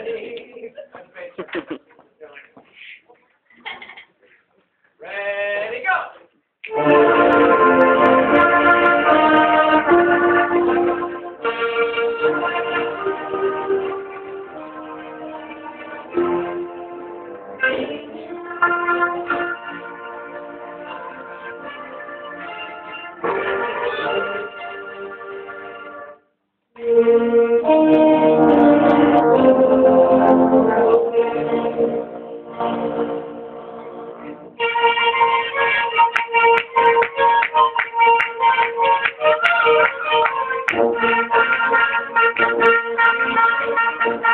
ready. go. Thank you.